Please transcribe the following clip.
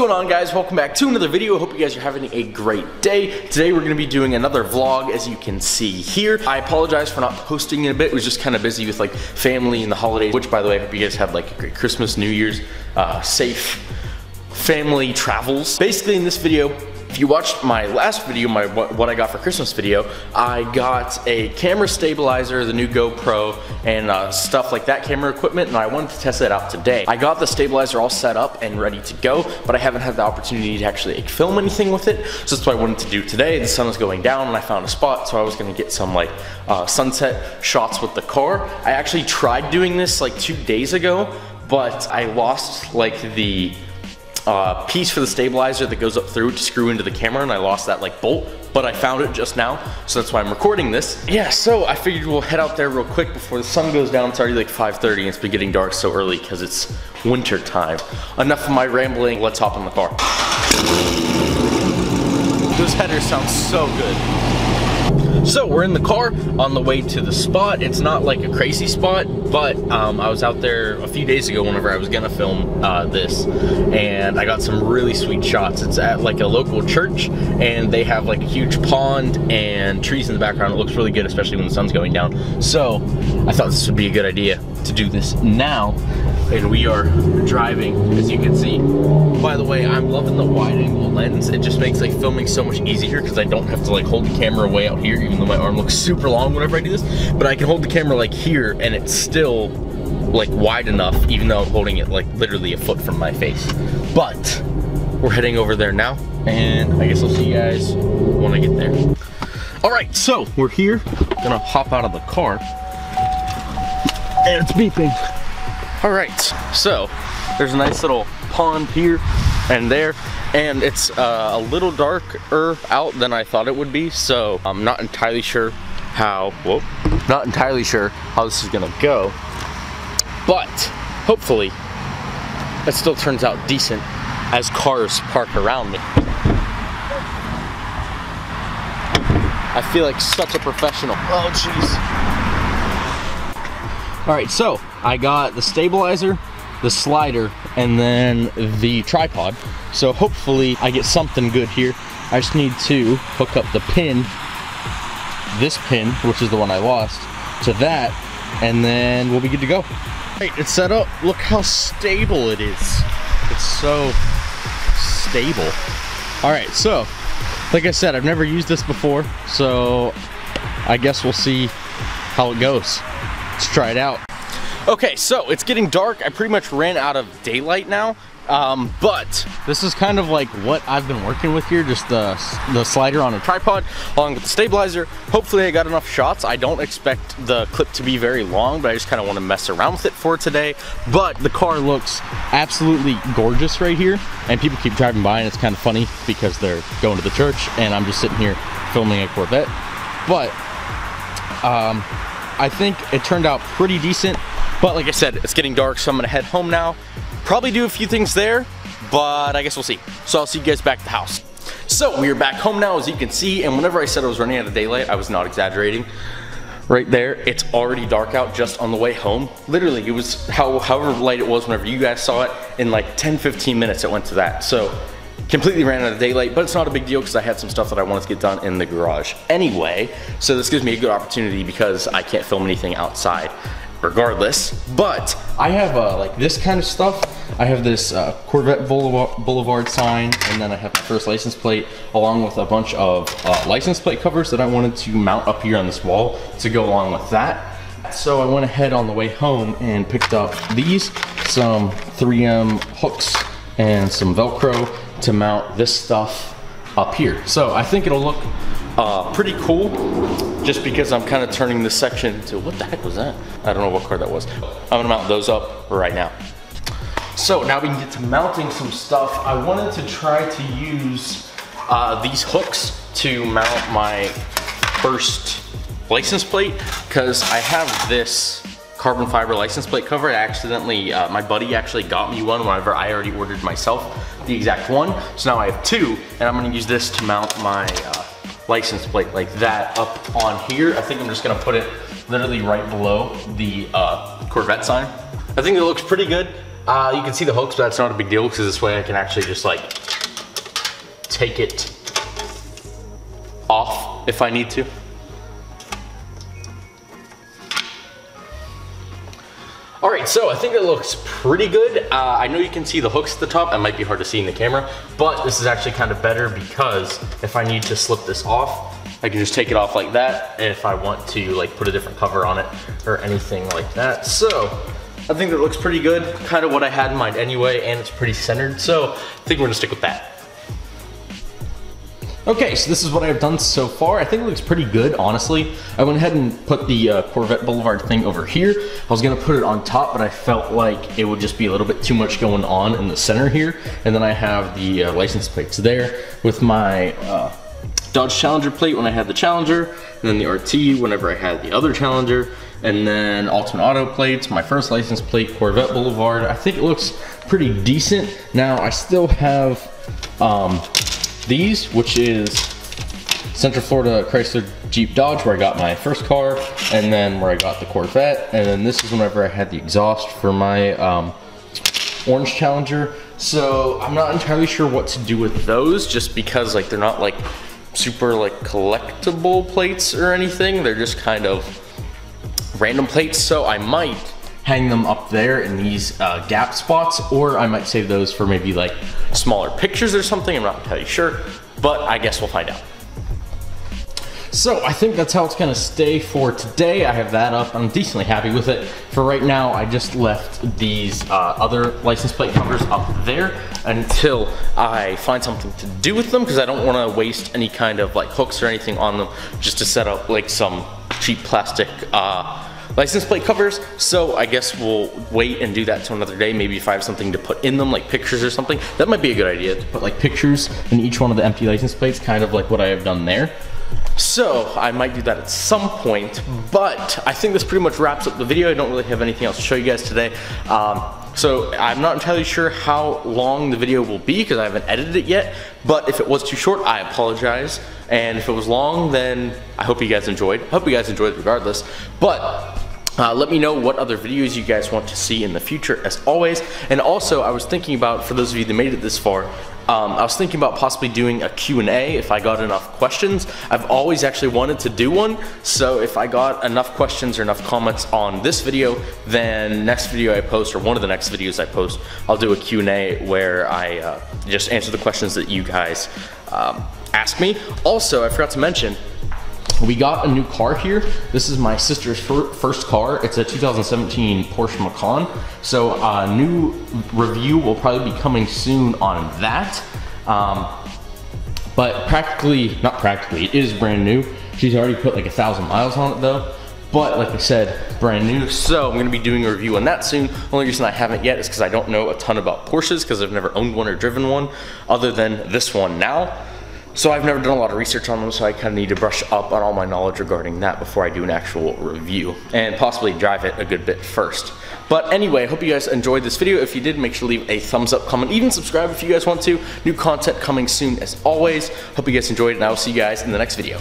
What's going on guys? Welcome back to another video. Hope you guys are having a great day. Today we're going to be doing another vlog as you can see here. I apologize for not posting in a bit. It was just kind of busy with like family and the holidays, which by the way, I hope you guys have like a great Christmas, New Year's, uh, safe family travels. Basically in this video, if you watched my last video, my what, I got for Christmas video, I got a camera stabilizer, the new GoPro, and uh, stuff like that camera equipment, and I wanted to test that out today. I got the stabilizer all set up and ready to go, but I haven't had the opportunity to actually film anything with it, so that's what I wanted to do today. The sun was going down, and I found a spot, so I was gonna get some like uh, sunset shots with the car. I actually tried doing this like two days ago, but I lost like the uh, piece for the stabilizer that goes up through to screw into the camera and I lost that like bolt, but I found it just now, so that's why I'm recording this. Yeah, so I figured we'll head out there real quick before the sun goes down. It's already like 5.30 and it's been getting dark so early because it's winter time. Enough of my rambling, let's hop in the car. Those headers sound so good. So we're in the car on the way to the spot. It's not like a crazy spot, but um, I was out there a few days ago whenever I was gonna film uh, this, and I got some really sweet shots. It's at like a local church, and they have like a huge pond and trees in the background. It looks really good, especially when the sun's going down. So I thought this would be a good idea to do this now. And we are driving as you can see. By the way I'm loving the wide angle lens. It just makes like filming so much easier because I don't have to like hold the camera way out here even though my arm looks super long whenever I do this. But I can hold the camera like here and it's still like wide enough even though I'm holding it like literally a foot from my face. But we're heading over there now and I guess I'll see you guys when I get there. All right so we're here. Gonna hop out of the car and it's beeping all right, so there's a nice little pond here and there, and it's uh, a little darker out than I thought it would be, so I'm not entirely sure how, whoa, not entirely sure how this is gonna go, but hopefully it still turns out decent as cars park around me. I feel like such a professional. Oh, jeez. All right, so I got the stabilizer, the slider, and then the tripod. So hopefully I get something good here. I just need to hook up the pin, this pin, which is the one I lost, to that, and then we'll be good to go. Right, it's set up. Look how stable it is. It's so stable. All right, so like I said, I've never used this before, so I guess we'll see how it goes. Let's try it out. Okay, so it's getting dark. I pretty much ran out of daylight now. Um, but this is kind of like what I've been working with here, just the, the slider on a tripod along with the stabilizer. Hopefully I got enough shots. I don't expect the clip to be very long, but I just kind of want to mess around with it for today. But the car looks absolutely gorgeous right here, and people keep driving by, and it's kind of funny because they're going to the church, and I'm just sitting here filming a Corvette. But um, I think it turned out pretty decent. But like I said, it's getting dark, so I'm gonna head home now. Probably do a few things there, but I guess we'll see. So I'll see you guys back at the house. So we are back home now, as you can see, and whenever I said I was running out of daylight, I was not exaggerating. Right there, it's already dark out just on the way home. Literally, it was how, however light it was whenever you guys saw it, in like 10, 15 minutes it went to that. So completely ran out of daylight, but it's not a big deal because I had some stuff that I wanted to get done in the garage anyway. So this gives me a good opportunity because I can't film anything outside regardless. But I have uh, like this kind of stuff. I have this uh, Corvette Boulevard, sign, and then I have the first license plate, along with a bunch of uh, license plate covers that I wanted to mount up here on this wall to go along with that. So I went ahead on the way home and picked up these, some 3M hooks and some Velcro to mount this stuff up here. So I think it'll look uh, pretty cool just because I'm kind of turning this section to, what the heck was that? I don't know what car that was. I'm gonna mount those up right now. So now we can get to mounting some stuff. I wanted to try to use uh, these hooks to mount my first license plate because I have this carbon fiber license plate cover. I accidentally, uh, my buddy actually got me one whenever I already ordered myself the exact one. So now I have two, and I'm gonna use this to mount my uh, license plate like that up on here. I think I'm just gonna put it literally right below the uh, Corvette sign. I think it looks pretty good. Uh, you can see the hooks, but that's not a big deal because this way I can actually just like take it off if I need to. All right, so I think it looks pretty good. Uh, I know you can see the hooks at the top. That might be hard to see in the camera, but this is actually kind of better because if I need to slip this off, I can just take it off like that if I want to like put a different cover on it or anything like that. So I think that looks pretty good, kind of what I had in mind anyway, and it's pretty centered. So I think we're gonna stick with that. Okay, so this is what I've done so far. I think it looks pretty good, honestly. I went ahead and put the uh, Corvette Boulevard thing over here. I was gonna put it on top, but I felt like it would just be a little bit too much going on in the center here. And then I have the uh, license plates there with my uh, Dodge Challenger plate when I had the Challenger, and then the RT whenever I had the other Challenger, and then Ultimate Auto plates, my first license plate, Corvette Boulevard. I think it looks pretty decent. Now I still have um, these, which is Central Florida Chrysler Jeep Dodge, where I got my first car, and then where I got the Corvette, and then this is whenever I had the exhaust for my um, Orange Challenger. So I'm not entirely sure what to do with those, just because like they're not like super like collectible plates or anything. They're just kind of random plates. So I might hang them up there in these uh, gap spots, or I might save those for maybe like smaller pictures or something. I'm not entirely sure, but I guess we'll find out. So I think that's how it's gonna stay for today. I have that up. I'm decently happy with it. For right now, I just left these uh, other license plate covers up there until I find something to do with them because I don't wanna waste any kind of like hooks or anything on them just to set up like some cheap plastic uh, license plate covers. So I guess we'll wait and do that till another day. Maybe if I have something to put in them, like pictures or something, that might be a good idea to put like pictures in each one of the empty license plates, kind of like what I have done there. So I might do that at some point, but I think this pretty much wraps up the video. I don't really have anything else to show you guys today. Um, so I'm not entirely sure how long the video will be because I haven't edited it yet, but if it was too short, I apologize. And if it was long, then I hope you guys enjoyed. I hope you guys enjoyed regardless. But uh, let me know what other videos you guys want to see in the future as always. And also I was thinking about, for those of you that made it this far, um, I was thinking about possibly doing a Q&A if I got enough questions. I've always actually wanted to do one, so if I got enough questions or enough comments on this video, then next video I post, or one of the next videos I post, I'll do a Q&A where I uh, just answer the questions that you guys um, ask me. Also, I forgot to mention, we got a new car here. This is my sister's fir first car. It's a 2017 Porsche Macan. So a uh, new review will probably be coming soon on that. Um, but practically, not practically, it is brand new. She's already put like a thousand miles on it though. But like I said, brand new. So I'm gonna be doing a review on that soon. Only reason I haven't yet is because I don't know a ton about Porsches because I've never owned one or driven one other than this one now. So I've never done a lot of research on them, so I kind of need to brush up on all my knowledge regarding that before I do an actual review and possibly drive it a good bit first. But anyway, I hope you guys enjoyed this video. If you did, make sure to leave a thumbs up, comment, even subscribe if you guys want to. New content coming soon as always. Hope you guys enjoyed, and I will see you guys in the next video.